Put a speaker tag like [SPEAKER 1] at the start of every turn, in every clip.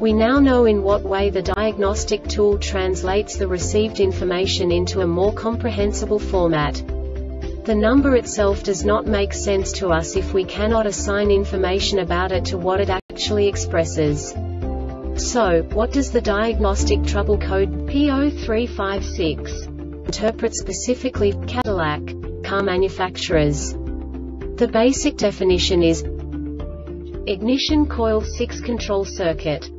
[SPEAKER 1] We now know in what way the diagnostic tool translates the received information into a more comprehensible format. The number itself does not make sense to us if we cannot assign information about it to what it actually expresses. So, what does the diagnostic trouble code P0356 interpret specifically Cadillac car manufacturers? The basic definition is ignition coil 6 control circuit.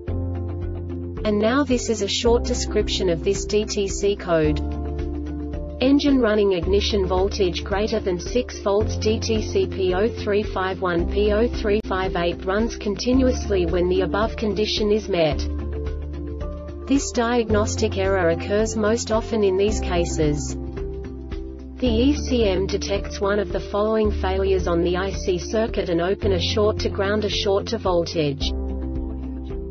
[SPEAKER 1] And now this is a short description of this DTC code. Engine running ignition voltage greater than 6 volts DTC P0351 P0358 runs continuously when the above condition is met. This diagnostic error occurs most often in these cases. The ECM detects one of the following failures on the IC circuit and open a short to ground a short to voltage.